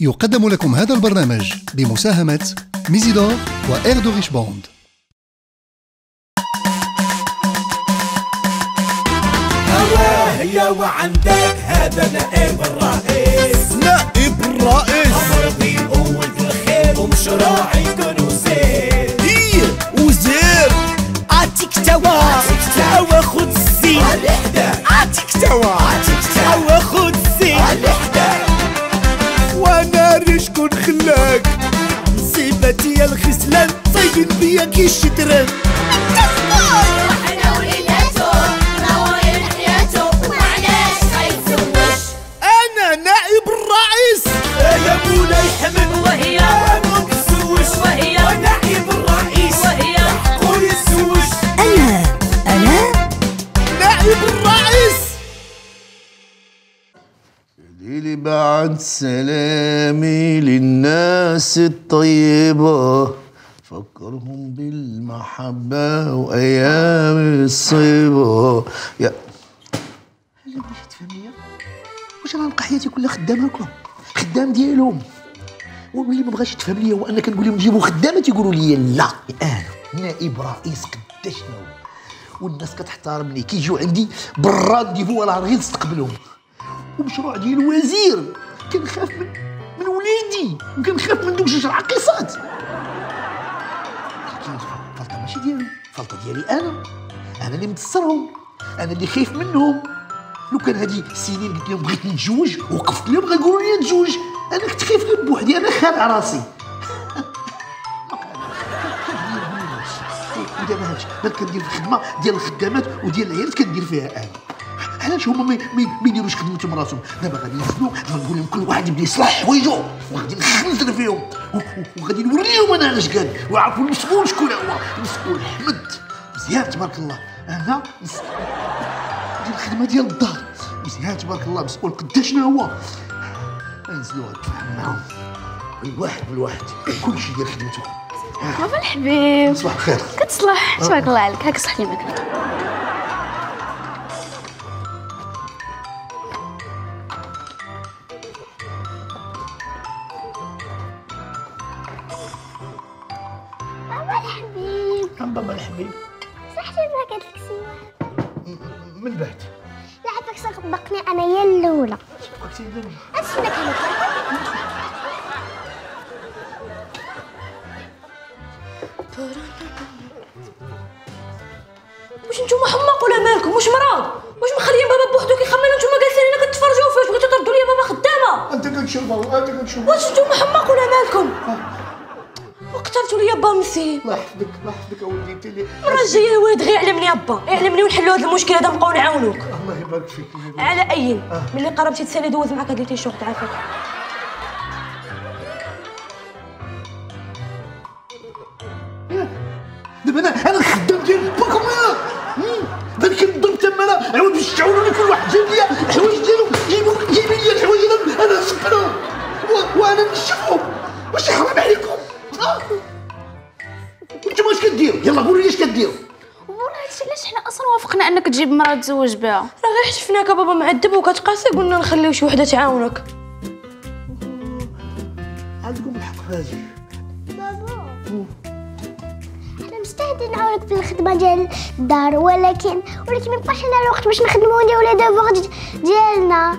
يقدم لكم هذا البرنامج بمساهمة ميزيدور وإيردوريش بوند. هيا وعندك هذا نائب الرئيس. نائب الرئيس. مرضي وولد الخير ومشروع يكون وزير. دير وزير. عاتيك توا عاتيك توا خد الزين على حدا عاتيك توا عاتيك توا خد الزين على وأنا رشكون خلاك مصيبتي يا الخسلان صيدين بيا كي الشتران. أنا نائب الرئيس. يا مولاي حمد وهي. بعد سلامي للناس الطيبة. فكرهم بالمحبة وأيام الصيبة. يا هلا مشيت فهمية واش أنا نلقى حياتي كلها خدام هكا؟ خدام ديالهم. واللي ما بغاش يتفهم ليا هو أنا كنقول لهم جيبوا خدامة تيقولوا لي لا. أنا نائب رئيس قداش والناس كتحترمني كيجيو عندي بالرانديفو ولا غير نستقبلهم ومشروع ديال الوزير. كنخاف من من وليدي. وكنخاف من دوك جوج العقيصات لكن الفلطه ماشي ديالهم الفلطه ديالي أنا. أنا اللي متصرهم أنا اللي خايف منهم. لو كان هادي سنين قلت لهم بغيت نتزوج وقفت لهم غيقولوا لي نتزوج. أنا كنت خايف غير بوحدي. أنا خالع راسي. ودابا هادشي. أنا كندير في الخدمة ديال الخدامات وديال العيالات كندير فيها أنا. علاش هما ما يديروش خدمتهم راسهم دابا غادي ينزلوا غنقول لهم كل واحد يبدا يصلح حوايجو وغادي نخنزر فيهم وغادي نوريهم أنا علاش قال ويعرفوا المسؤول شكون هو المسؤول أحمد. مزيان تبارك الله. أنا ديال الخدمة ديال الدار. مزيان تبارك الله مسؤول قداش هو. ننزلوا نتفاهم معاهم الواحد بالواحد. كلشي ديال خدمته بابا الحبيب. صباح الخير. كتصلح. تبارك الله عليك. هاك صح لي وقتلتوا لي با مسي الله يحفظك الله يحفظك اولدي انت اللي المره الجايه الوالد غير يعلمني با يعلمني ونحلوا هذا المشكل هذا نبقاو نعاونوك. الله يبارك فيك على أي؟ ملي قربتي تسالي دوز معاك هاد لي تيشورت عافاك. تزوج بها. راه غير شفناك بابا معذب وكتقاسي قلنا نخليو شي وحدة تعاونك. عندكم الحق هذه بابا. إحنا مستعدين نعاونك في الخدمة ديال الدار ولكن ولكن ما يبقاش لنا الوقت باش نخدموا نديروا لي ديفوار ديالنا.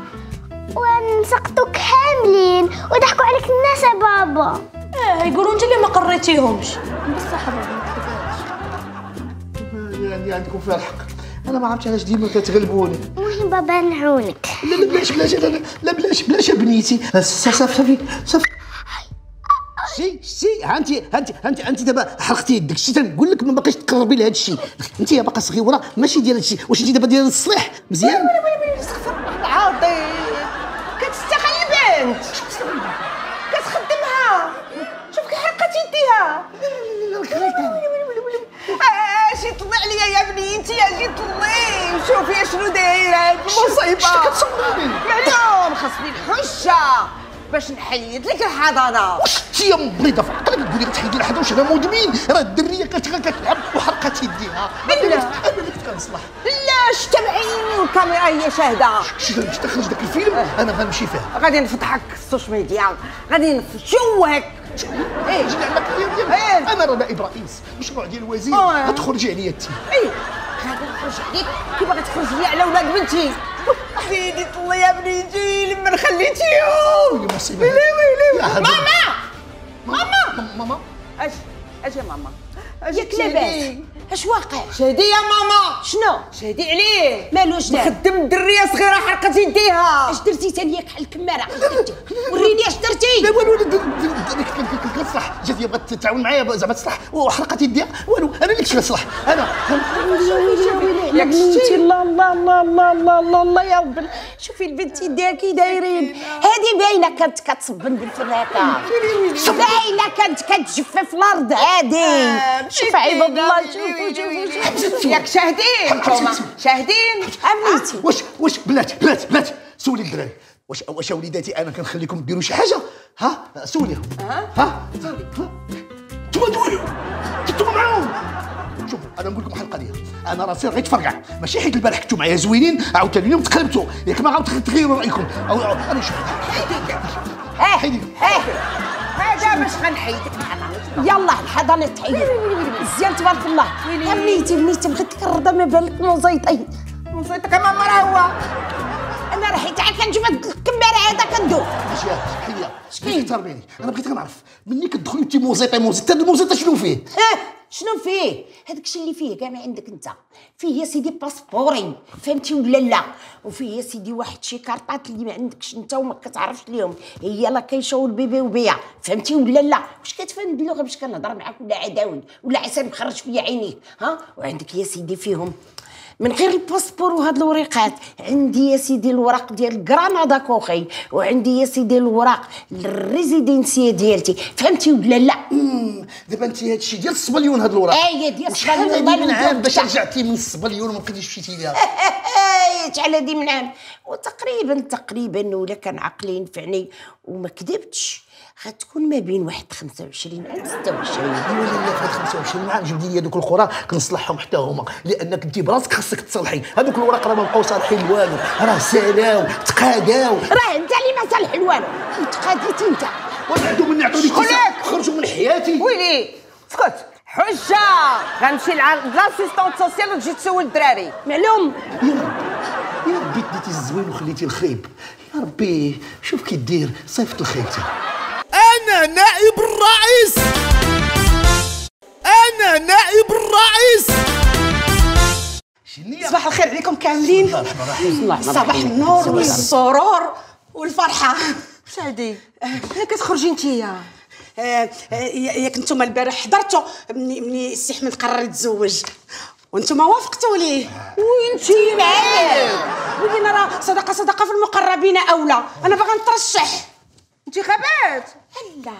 ونسقطوا كاملين ويضحكوا عليك الناس يا بابا. آه يقولوا أنت اللي ما قريتيهمش. يعني عندكم فيها الحق. أنا ما عرفتش علاش ديما كتغلبوني المهم بابا نعاونك لا لا بلاش بلاش لا لا لا بلاش بلاش بنيتي صافي صافي صافي شتي شتي ها انت ها انت ها انت انت دابا حرقتي يدك شتي تنقول لك ما باقيش تقربي لهذا الشيء انت يا باقا صغيره ماشي ديال هذا الشيء واش انت دابا ديال الصليح مزيان عاطي كتستغل البنت كتخدمها شوف كي حرقت يديها طلع ليا يا بنيتي أجي طلعي شوفي شنو دايره هاد المصيبه شتي كتصوريني معلوم خاصني الحجه باش نحيد لك الحضانه واش هي مريضه في عقلك تقولي غتحيدي لحد واش أنا مدمن راه الدريه كانت غير كتلعب وحرقت يديها لا. أنا اللي كنت كنصلح لا شفتها بعيني والكاميرا هي شاهده شتي غنمشي تخرج داك الفيلم أنا غنمشي فيها غادي نفتحك ال social media غادي نشوهك إيه. جينا عندك ديال إيه. أنا نائب رئيس مشروع ديال الوزير. غتخرجي عليا انت اي غادي نخرج عليك. كي باغي تخرج لي على ولاد بنتي. سيدي الله يا بنيتي لما خليتيهم؟ ويلي مصيبة. ويلي يا ماما! ماما! ماما! اش أش يا ماما؟ ياك لاباس. اش واقع شهدي يا ماما شنو شهدي عليه مالوش دار مخدم دريه صغيره حرقت يديها اش درتي تاني بحال الكماره وريني اش درتي لا والو كنصلح جات بغات تتعاون معايا زعما تصلح وحرقت يديها والو أنا اللي كنت كنصلح أنا يا بنيتي الله الله الله الله الله الله الله يا رب شوفي البنت يديها كي دايرين هذه باينه كانت كتصبن بالفراكه باينه كانت كتجفف الأرض هذه شوف عباد الله شوفوا ياك شاهدين نتوما شاهدين؟ عميتي واش واش بلات بلات بلات. سولي الدراري. واش واش وليداتي أنا كنخليكم ديروا شي حاجة؟ ها؟ سوليهم ها؟ ها؟ انتوما دولوا كنتوا معاهم. شوفوا أنا نقول لكم واحد القضية أنا راسي غير تفرقع. ماشي حيت البارح كنتوا معايا زوينين عاوتاني اليوم تقلبتوا ياك ما عاود تغيروا رأيكم. أو أو- أنا شوف. آه حيدي آه هذا باش غنحيدك الحضانه يلا الحضانه تحيد. مزيان تبارك الله. يا بنيتي بنيتي بغيت تكرر ما بالك موزيطين وصيتك ماما راه هو أنا راه حيت عاد كنشوف هاد الكماره هذا كندوب. اشياء حيدي شكون تربيني أنا بغيت كنعرف مني كتدخلوا انت موزيطي موزيطي هاد الموزيطه شنو فيه؟ آه شنو فيه؟ هذاك الشيء اللي فيه كاع ما عندك انت. فيه يا سيدي باسبورين فهمتي ولا لا؟ وفيه يا سيدي واحد شي كارطات اللي ما عندكش انت وما كتعرفش ليهم. هي لا كيشاو البيبي وبيع فهمتي ولا لا؟ واش كتفهم باللغة باش كنهضر معاك ولا عداوي؟ ولا عسى مخرج فيا عينيك ها؟ وعندك يا سيدي فيهم من غير الباسبور وهاد الوريقات. عندي يا سيدي الوراق ديال غرانادا كوخي وعندي يا سيدي الوراق الريزيدنسيه ديالتي. فهمتي ولا لا؟ دابا انت هاد الشيء ديال الصبليون هاد الوراق إيه ديال الصبليون. من عام باش. رجعتي من الصبليون وما بقيتيش مشيتي ليها شحال هادي من عام؟ وتقريبا تقريبا ولا كان عقلي نفعني وما كذبتش. غتكون ما بين واحد 25 عام 26 ايوا لا في هاد 25 عام جبدي لي هذوك القرى كنصلحهم حتى هما. لأنك انت براسك خاصك تصلحي هذوك الوراق راه ما بقاو صالحين والو. راه سالاو تقاداو. راه انت اللي ما صالح والو. وتقاديتي انت. وبعدو من لك؟ خرجوا من حياتي. ويلي؟ اسكت حجة. غنمشي لعند l'assistante sociale وتجي تسول الدراري. معلوم. يا رب. يا ربي ديتي الزوين وخليتي الخايب يا ربي شوف كي دير صيفط الخايبتي أنا نائب الرئيس. أنا نائب الرئيس. صباح الخير عليكم كاملين. صباح النور. والسرور والفرحة. شهدي فين كتخرجي نتيا ياك نتوما البارح حضرتوا مني مني السي احمد قرر يتزوج. وانتوما وافقتوا ليه. وانتي معايا. ولينا راه صدقة صدقة في المقربين أولى. أنا باغا نترشح. انتخابات لا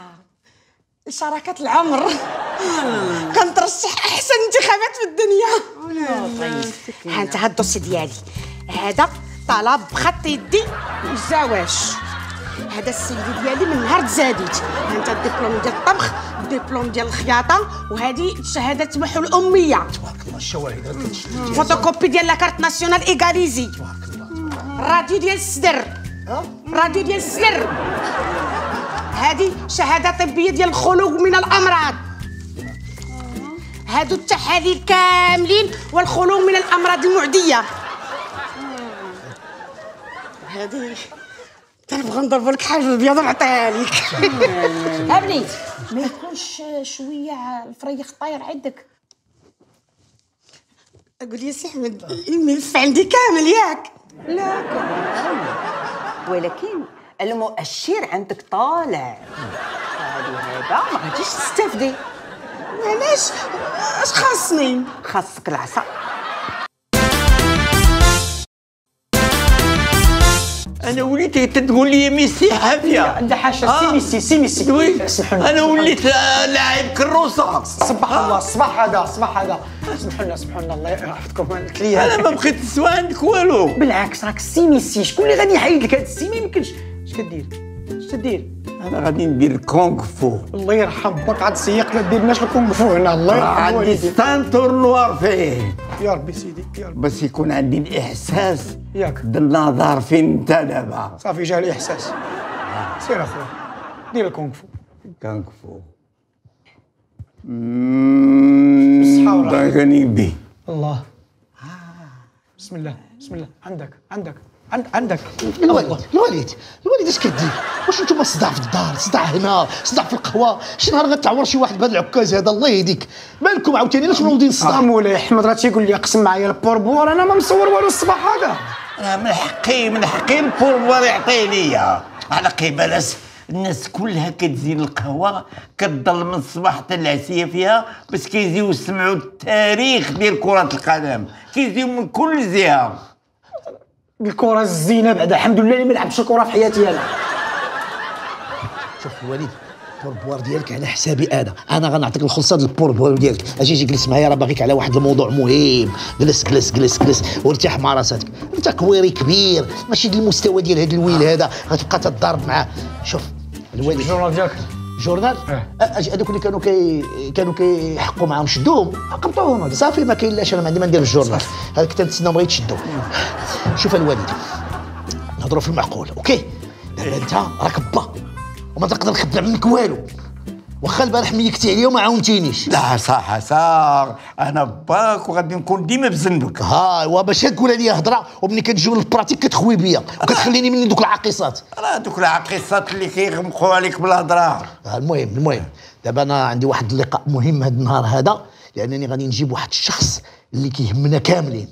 شراكة العمر. كنترشح أحسن انتخابات في الدنيا. ها انت هاد الدوسي ديالي. هذا طلب بخط يدي الزواج هذا السيدي ديالي من نهار تزاديت. ها انت الدبلوم ديال الطبخ الدبلوم ديال الخياطة وهذه شهادة د محو الأمية. تبارك الله الشواهد فوتوكوبي ديال la carte nationale légalisée. تبارك الله. راديو ديال الصدر راديو ديال الصدر هذه شهادة طبية ديال الخلو من الأمراض. هادو التحاليل كاملين والخلو من الأمراض المعدية. هذه تنبغى نضرب لك حاجة البيض ونعطيها لك. ها بنيت. ما يكونش شوية الفريخ طاير عندك. أقول يا سي أحمد الملف عندي كامل ياك. لا. ولكن المؤشر عندك طالع. هادي هذا ما غاديش تستافدي. علاش اش خاصني؟ خاصك العصا. أنا وليت تقول لي ميسي حاف. لا حاشا. سي ميسي سي ميسي. oui أنا وليت آه، لاعب كروسة. صباح الله الصباح هذا الصباح هذا. اسمحوا لنا اسمحوا لنا. الله يحفظكم أنا ما بغيت نسوى عندك والو. بالعكس راك سي ميسي. شكون اللي غادي يحيد لك هذا السي؟ ما يمكنش. اش كدير اش تدير أنا غادي ندير كونغ فو. الله يرحم باك عاد سيقنا دير لناش الكونغ فو هنا الله يرحم عندي والديك ceinture noire فيه. يا ربي سيدي يا ربي. بس يكون عندي الإحساس ياك. بالنظر فين انت دابا. صافي جا الإحساس. سير أخويا دير الكونغ فو. كونغ فو. بسم الله بسم الله. عندك عندك. عند عندك. الوالد الوالد الوالد اش كدير؟ واش نتوما صداع في الدار صداع هنا صداع في القهوة؟ شي نهار غتعور شي واحد بهذا العكاز هذا الله يهديك. مالكم عاوتاني؟ علاش مولودين الصداع مولاي احمد راه تيقول لي قسم معايا ال pourboire أنا ما مصور والو الصباح هذا. أنا من حقي من حقي ال pourboire يعطيه ليا على قبالاس الناس كلها كتزين القهوة كتضل من الصباح حتى العشيه فيها باش كيجيو يسمعوا التاريخ ديال كرة القدم. كيجيو من كل جهة. الكرة الزينة بعدا الحمد لله اللي ما لعبتش الكره في حياتي أنا. شوف الوالد ال pourboire ديالك على حسابي أنا. أنا غنعطيك الخلصة ديال ال pourboire ديالك. أجي جي جلس معايا راه باغيك على واحد الموضوع مهم. جلس جلس جلس جلس. وارتاح مع راساتك. أنت كويري كبير. ماشي ديال المستوى ديال هذا الويل هذا. غتبقى تضارب معاه. شوف الوالد ديالك journal. أ- هذوك اللي كانوا كي كانوا كيحقوا معاهم شدوهم. قبطوهم صافي ما كاين لاش أنا ما عندي ما ندير في ال journal. هذاك تنتسناهم غير يتشدوا. شوف الوالد. نهضروا في المعقول. OK. دابا أنت راك با. وما تقدر نخبع منك والو. واخا البارح ميكتي عليا وما عاونتينيش. لا صح صح. أنا باك وغادي نكون ديما بجنبك ها هو باش تقول لي هضرة وملي كتجيو لل pratique كتخوي بيا وكتخليني مني دوك العاقصات راه دوك العقيصات اللي كيغمقوا عليك بالهضره المهم المهم. دابا أنا عندي واحد اللقاء مهم هذا النهار هذا لأنني غادي نجيب واحد الشخص اللي كيهمنا كاملين.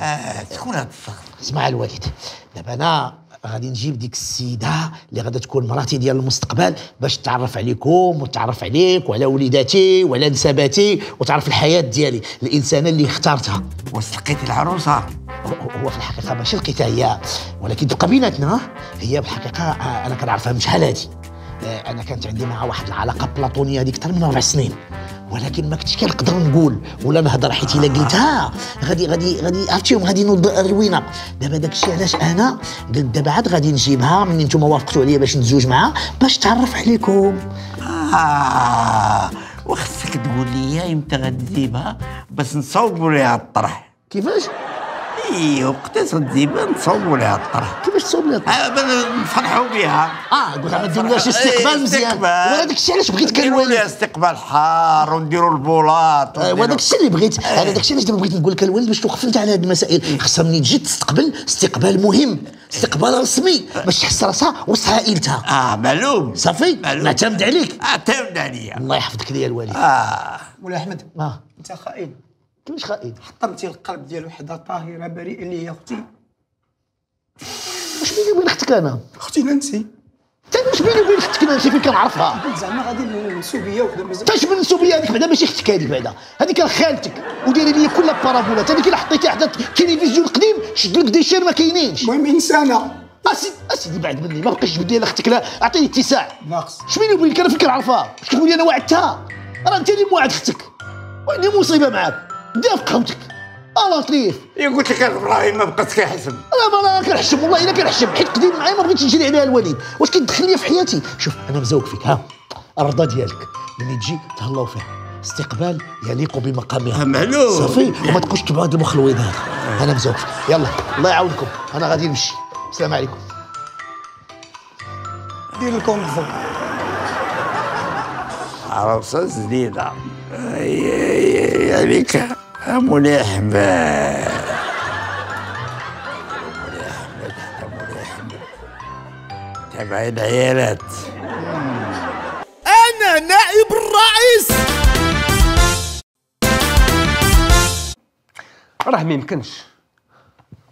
آه شكون هاد الصغر اسمع الوالد. دابا أنا غادي نجيب ديك السيدة اللي غادا تكون مراتي ديال المستقبل باش تعرف عليكم وتعرف عليك وعلى وليداتي وعلى نسباتي وتعرف الحياة ديالي. الإنسانة اللي اخترتها واش لقيتي العروسة. هو- في الحقيقة ماشي لقيتها هي ولكن تبقى بيناتنا هي بالحقيقة آه، أنا كنعرفها من شحال هادي. آه، أنا كانت عندي معها واحد العلاقة بلاطونية هذيك أكثر من أربع سنين. ولكن ما كنتش كنقدر نقول ولا نهضر حيت إلا قلتها غادي غادي غادي عرفتيهم غادي نوض روينه دابا داك الشيء علاش أنا قلت دابا عاد غادي نجيبها منين نتوما وافقتوا عليا باش نتزوج معها باش تعرف عليكم. آه وخصك تقول لي إمتى غتجيبها باش نصوبوا ليها الطرح. كيفاش؟ اي وقتاش غتجيبها نصوبوا ليها الطرح كيفاش تصوب لي آه باش نفرحوا بها آه قلت ما ديرولاش استقبال مزيان. استقبال. وهذاك الشيء علاش بغيت نديروا كنوالد ليها استقبال حار ونديروا البولاط آه، وهذاك الشيء اللي بغيت أنا داك الشيء علاش دابا بغيت نقول لك الوالد باش توقف انت على هذه المسائل. خصها ملي تجي تستقبل استقبال مهم استقبال رسمي باش تحس راسها وسط عائلتها آه معلوم. صافي؟ معلوم. نعتمد عليك. اعتمد عليا. الله يحفظك ليا الوالد. آه. مولاي أحمد؟ آه. أنت خائن. كيفاش خائن حطمتي القلب ديال وحده طاهرة بريئة اللي هي أختي. واش بيني وبين أختك أنا؟ أختي نانسي. انت واش بيني وبين أختك أنا فين كنعرفها؟ قلت زعما غادي ننسو بيا وحدة مازال. تاش من السوبيه هذيك بعدا ماشي أختك هذيك بعدا. هذيك راه خالتك ودايره ليا كلها بارابولات هذيك اللي حطيتيها حدا التلفزيون القديم شد لك دي شير ما كاينينش. المهم إنسانة. اسيدي أسيدي بعد مني ما بقيتش بدي على أختك لا. أعطيني اتساع. ناقص. اش بيني وبينك؟ أنا فين كنعرفها؟ كتقول لي أنا وعدتها؟ راه أنت اللي موعد أختك. وعندي مصيبة معاك. دير في قهوتك آه لطيف يا قلت لك إبراهيم ما بقاش كيحسب أنا ما كنحشم والله الا كنحشم حيت قديم معايا ما بغيتش نجري عليها الوالد واش كتدخل لي في حياتي شوف أنا مزوق فيك ها الرضا ديالك ملي تجي تهلاو فيها استقبال يليق بمقامها معلوم. صافي وما تبقوش تبعوا هذا المخلويض هذا أنا مزوق فيك يلا الله يعاونكم أنا غادي نمشي السلام عليكم دير الكونغ فو عروسه جديده عليك مولاي احمد مولاي احمد تبع العيالات أنا نائب الرئيس. راه ما يمكنش.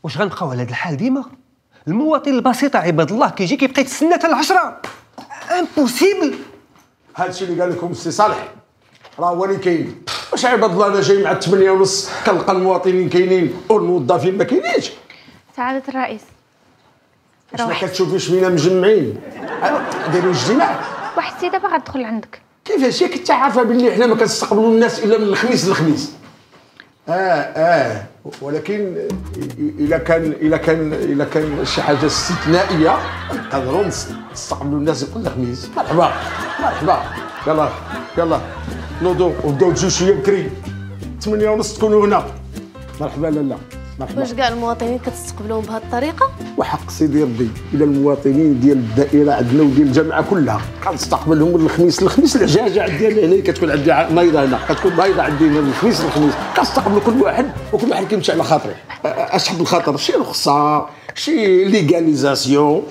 واش غنبقاو على هذا الحال ديما؟ المواطن البسيط عباد الله كيجي كيبقى يتسنى حتى العشرة. impossible هادشي اللي قال لكم السي صالح راه هو اللي كاين. واش عباد الله أنا جاي مع الثمانية ونص. كنلقى المواطنين كاينين والموظفين ما كاينينش. سعادة الرئيس. واش ما كتشوفيش فينا مجمعين. دايرين اجتماع واحد السيدة باغا تدخل عندك. كيفاش؟ ياك انت عارفه باللي حنا ما كنستقبلوا الناس إلا من الخميس للخميس. آه آه. ولكن اذا كان اذا كان اذا كان شي حاجة استثنائية نقدروا نس- نستقبلوا الناس كل خميس. مرحبا. مرحبا. يلا. يلا. نوضوا وبداو تجيو شوية بكري. 8 ونص تكونوا هنا. مرحبا لالا. مرحبا. واش كاع المواطنين كتستقبلوهم بهذه الطريقة؟ وحق سيدي ربي إلى المواطنين ديال الدائرة عندنا وديال الجامعة كلها. كنستقبلهم من الخميس للخميس. العجاجه عندي أنا هنا كتكون عندي مريضه هنا. كتكون مريضه عندي من الخميس للخميس. كنستقبل كل واحد وكل واحد كيمشي على خاطره أ- اشحب الخاطر؟ شي رخصة شي légalisation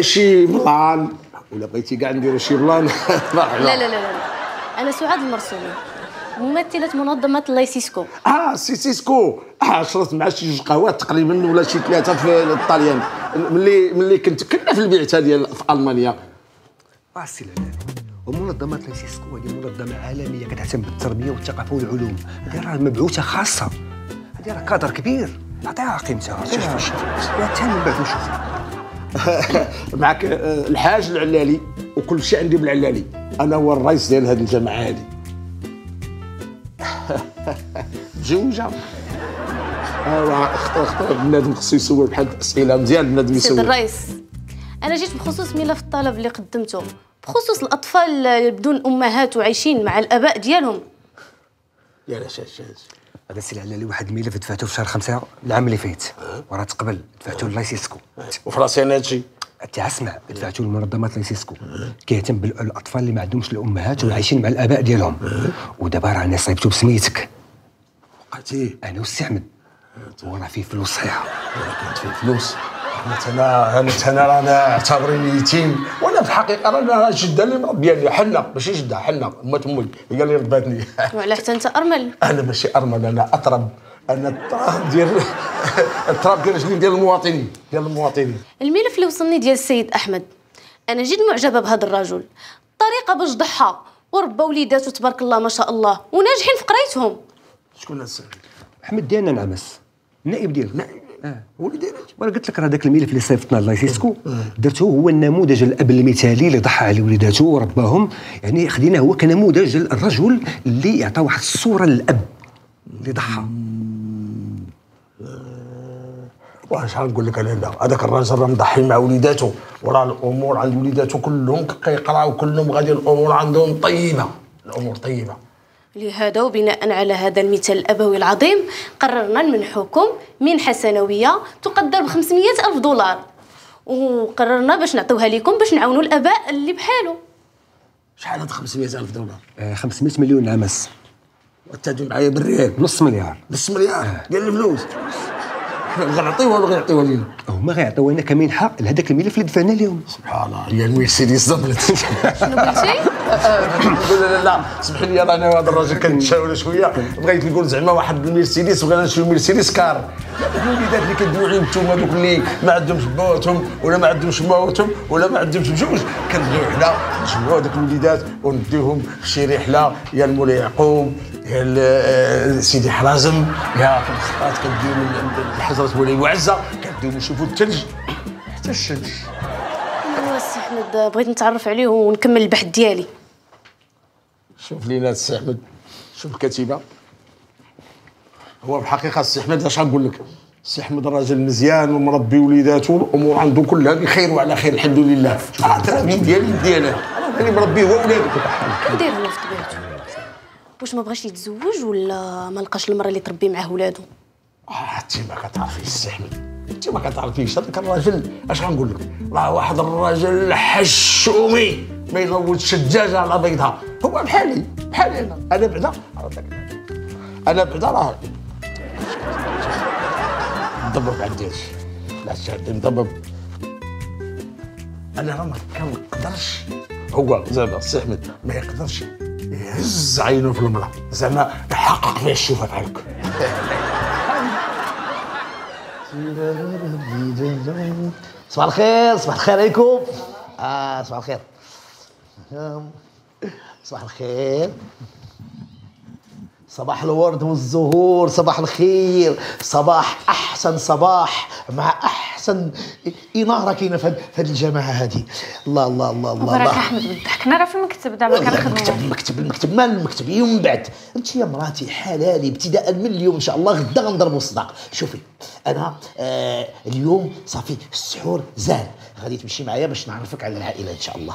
شي plan. ولا بغيتي كاع نديرو شي plan؟ لا لا. لا لا. أنا سعاد المرسومي ممثلة منظمة لايسيسكو آه سي سيسكو. آه شربت مع شي جوج قهوات تقريبا ولا شي ثلاثة في الطاليان. ملي ملي كنت كنا في البعثة ديال في ألمانيا. آه السي العلالي ومنظمه لاسيسكو هذه منظمة عالمية كتهتم بالتربية والثقافة والعلوم. هذه راه مبعوثة خاصة. هذه راه كادر كبير. عطيها قيمتها شوف شوف حتى من بعد نشوف. معك آه، الحاج العلالي وكل شيء عندي بالعلالي. أنا هو الرئيس ديال هذه الجماعة هذه. جوجه ايوا اختار بنادم خصو يسول بحال الاسئله مزيان بنادم سيد يسول. الرئيس أنا جيت بخصوص ملف الطلب اللي قدمته بخصوص الأطفال بدون أمهات وعايشين مع الآباء ديالهم. يا لا شاش. هذا السي العلالي واحد الملف دفعته في شهر خمسة العام اللي فات. وراه تقبل. دفعته للايسيسكو وفي راسي أنا هادشي اسمع. دفعته لمنظمات لايسيسكو كيهتم بالاطفال اللي ما عندهمش الأمهات وعايشين مع الآباء ديالهم. ودابا راه أنا صايبته بسميتك. وقعتي أنا أحمد. وراه فيه فلوس صحيحة. كانت فيه فلوس. أنا أنا انا رانا اعتبريني يتيم. وأنا في الحقيقة رانا جدة اللي مربياني حنا ماشي جدة حنا أمة أمي. هي اللي رباتني. وعلى حتى أنت أرمل. أنا ماشي أرمل أنا أطرب. أنا التراب ديال التراب ديال رجلين ديال المواطنين. ديال المواطنين. الملف اللي وصلني ديال السيد أحمد. أنا جد معجبة بهذا الرجل. الطريقة باش ضحى. وربى وليداته تبارك الله ما شاء الله. وناجحين في قرايتهم. شكون هاد السيد؟ أحمد ديالنا نعمس. النائب ديالك. هو اللي وأنا قلت لك راه داك الملف اللي صيفطنا لايسيسكو درته هو النموذج الأب المثالي اللي ضحى على وليداته ورباهم. يعني خديناه هو كنموذج الرجل اللي يعطى واحد الصورة للأب اللي ضحى. واش غنقول لك أنا لا؟ هذاك الراجل راه مضحي مع وليداته وراه الأمور عند وليداته كلهم كيقراو كلهم غادي الأمور عندهم طيبة. الأمور طيبة. لهذا وبناء على هذا المثال الأبوي العظيم قررنا نمنحكم منحة سنوية تقدر ب 500 ألف دولار. وقررنا باش نعطوها لكم باش نعاونوا الآباء اللي بحالو. شحال هاد 500 ألف دولار؟ آه 500 مليون نعمس وتاجي معايا بالريال. نص مليار. نص مليار؟ ديال الفلوس غنعطيوها ولا غيعطيوها لينا هما غيعطيونا كمنحه لهذاك الملف اللي دفعنا لهم سبحان الله هي المرسيدس ضبلت شنو قلتي؟ لا لا سمح لي أنا وهذا الراجل كنتشاور شوية. بغيت نقول زعما واحد المرسيدس بغينا نشري مرسيدس كار الوليدات اللي كدويو عليهم نتوما دوك اللي ما عندهمش بوتهم ولا ما عندهمش موتهم ولا ما عندهمش بجوج كندويو حنا نجمعوا هذوك الوليدات ونديهم في شي رحلة يا المولى يعقوب يا ال- آه، سيدي حرازم يا في الخطات كنديهم لحضره مولاي وعزه كنديهم يشوفوا الثلج حتى الشمس. أيوا سي أحمد بغيت نتعرف عليه ونكمل البحث ديالي. شوف لينا السي أحمد شوف الكتيبه هو الحقيقة السي أحمد اش غنقول لك؟ السي أحمد راجل مزيان ومربي وليداته والامور عنده كلها بخير وعلى خير الحمد لله. ترى من ديالي ديالي أنا مربيه هو ولادك كيف داير هو في طبيعته. واش ما بغاش يتزوج ولا ما لقاش المرأة اللي تربي معاه ولادو؟ آه انت ما كتعرفيش السي احمد انت ما كتعرفيش. هذاك الراجل اش غنقول لك؟ راه واحد الراجل حشومي ما ينوضش الدجاجه على بيضها هو بحالي بحالي أنا. أنا بعدا. أنا بعدا راه. مضبب عندي لا شاد مضبب أنا راه ما كنقدرش. هو زعما السي احمد ما يقدرش. يهز عينه في المرأة. زعما يحقق فيها الشوفه هكا. صباح الخير صباح الخير عليكم. آه صباح الخير. صباح الخير. صباح الورد والزهور صباح الخير. صباح أحسن صباح مع أحسن أحسن اناره كاينة في هاد الجماعة هذه الله الله الله الله الله. أحمد بالضحك أنا راه في المكتب دابا المكتب كنخدمو. المكتب المكتب مال المكتب. يوم بعد أنت يا مراتي حلالي ابتداء من اليوم إن شاء الله غدا غنضربوا الصداق شوفي أنا آه اليوم صافي السحور زال. غادي تمشي معايا باش نعرفك على العائلة إن شاء الله.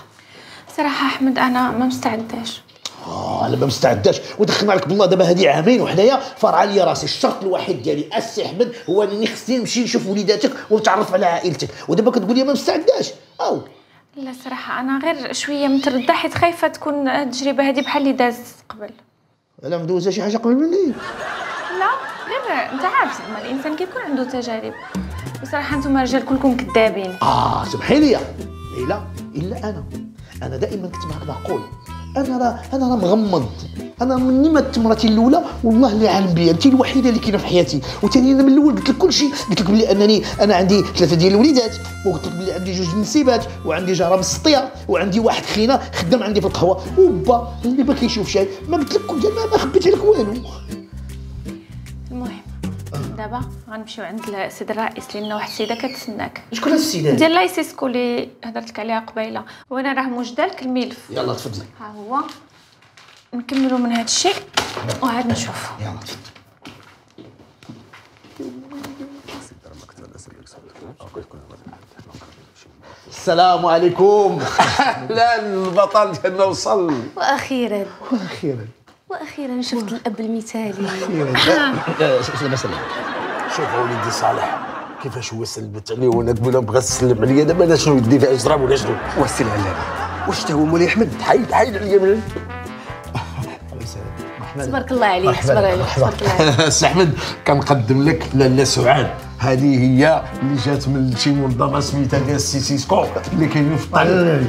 صراحة أحمد أنا ما مستعداش. آه أنا ما مستعداش. ودخلنا لك بالله دابا هذه عامين وحدايا. فار عليا راسي. الشرط الوحيد ديالي السي احمد هو انني خصني نمشي نشوف وليداتك ونتعرف على عائلتك. ودابا كتقول لي ما مستعداش. أو. لا صراحة أنا غير شوية متردة حيت خايفة تكون التجربة هذه بحال اللي دازت قبل. لا مدوزه شي حاجة قبل مني. لا غير أنت عارف زعما الإنسان كيكون عنده تجارب. بصراحه أنتم رجال كلكم كذابين. آه سمحي لي ليلى إلا أنا. أنا دائما كنت معك معقول أنا راه أنا راه مغمض. أنا مني مات مراتي الأولى والله اللي عالم بيا. انت الوحيدة اللي كاينة في حياتي. وثاني أنا من الأول قلت لك كل شيء. قلت لك بلي انني أنا عندي ثلاثة ديال الوليدات وقلت لك بلي عندي جوج نسيبات وعندي جارة مسطيه وعندي واحد خينا خدام عندي في القهوة. وبا اللي ما كيشوف شيء ما قلت لك ما ما خبيت لك والو. دابا غنمشيو عند السيد الرئيس لأن واحد السيدة كتسناك. شكون هاد السيدة هادي؟ ديال لايسيسكو اللي هضرت لك عليها قبيلة. وأنا راه موجده لك الملف يلا تفضلي. ها هو. نكملوا من هذا الشيء وعاد نشوف يلا تفضلي. السلام عليكم. لا البطل ديالنا وصل. وأخيرا. أخيرا وأخيرا شفت الأب المثالي. سلام. شوف وليدي صالح كيفاش هو سلبت عليه وأنا قبيله بغى تسلم عليا دابا أنا شنو يدي في اجرام ولا شنو؟ والسي العلامي واش تا هو مولاي أحمد؟ حيد حيد عليا من تبارك الله عليك تبارك عليك تبارك الله عليك. سي أحمد كنقدم لك لاله سعاد. هذه هي اللي جات من شي منظمة سميتها ديال السيسيسكو اللي كاينين في الطريق.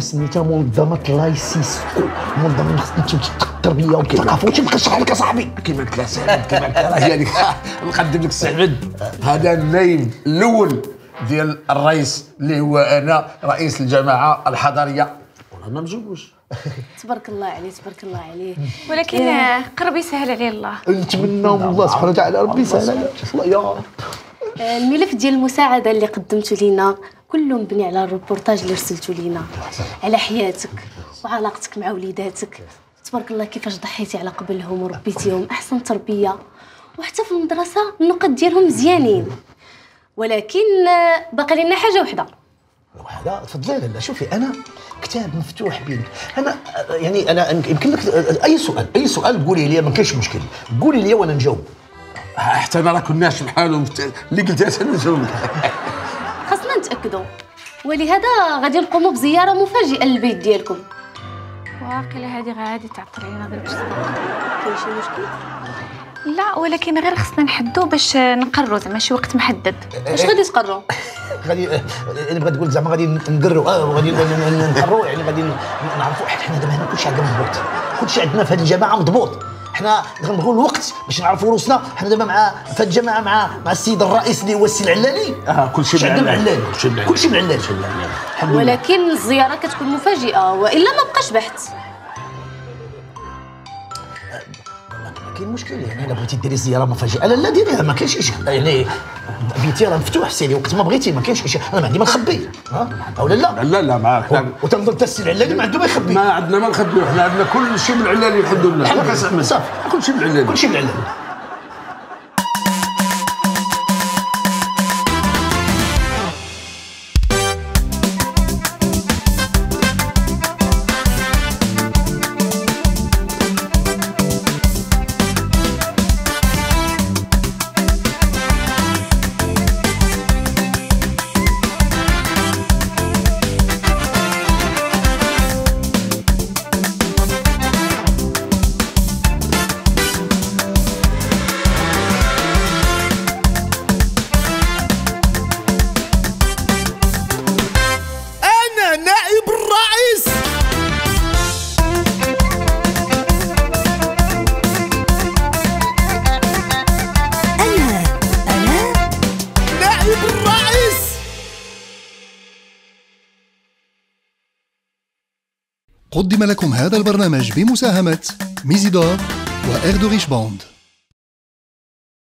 سميتها منظمة لايسيسكو منظمة خصنا التربية والثقافة واش بقى شرح لك اصاحبي كيما قلت لها سعيد؟ كيما قلت لها؟ يعني نقدم لك احمد هذا النايب الأول ديال الرئيس اللي هو أنا رئيس الجماعة الحضرية. والله ما مجوش تبارك الله عليه تبارك الله عليه. ولكن ياه. قرب يسهل عليه الله. نتمنى من الله سبحانه وتعالى ربي يسهل عليك الله يا رب. الملف ديال المساعدة اللي قدمته لينا كله مبني على الروبورتاج اللي رسلته لينا. على حياتك وعلاقتك مع وليداتك. تبارك الله كيفاش ضحيتي على قبلهم وربيتيهم. أحسن تربية. وحتى في المدرسة النقط ديالهم مزيانين. ولكن باقي لنا حاجة وحدة. هذا تفضلي لا شوفي أنا كتاب مفتوح بينك أنا يعني أنا يمكن لك أي سؤال أي سؤال قولي لي ما كاينش مشكل. قولي لي وأنا نجاوب. حتى أنا راه كناش بحالهم. اللي قلتها أنا نجاوبك نتاكدوا ولهذا غادي نقوموا بزيارة مفاجئة للبيت ديالكم. واقيلا هذه غادي تعطل علينا ضرب كاين شي مشكل؟ لا ولكن غير خصنا نحدو باش نقرروا زعما شي وقت محدد. واش غادي تقرروا غادي يعني بغيت تقول زعما غادي ندروا آه غادي ن- ن- نقروا يعني غادي نعرفوا حيت حنا دابا هنا كلشي عندنا مضبوط. كلشي عندنا في هذه الجماعة مضبوط. حنا غنبغيو الوقت باش نعرفوا روسنا حنا دابا مع في الجماعه مع مع السيد الرئيس اللي هو السي العلاني. آه كلشي. معلل كلشي معلل. كلشي لله. ولكن الزيارة كتكون مفاجئة وإلا ما بقاش بحث. كاين مشكل يعني الا بغيتي ديري زيارة مفاجئة. لا لا ديريها ما كاينش اشكال يعني بيتي راه مفتوح سيري وقت ما بغيتي ما كاينش اشكال أنا ما عندي ما نخبي. ها؟ أو لا لا؟ لا لا معاك. وتنظر حتى السي العلاني ما عنده ما يخبي. ما عندنا ما نخبيو حنا عندنا كل شيء بالعلالي الحمد لله. صافي. كل شيء بالعلالي كل شيء بالعلاني البرنامج بمساهمة ميزيدور وإردو ريش بوند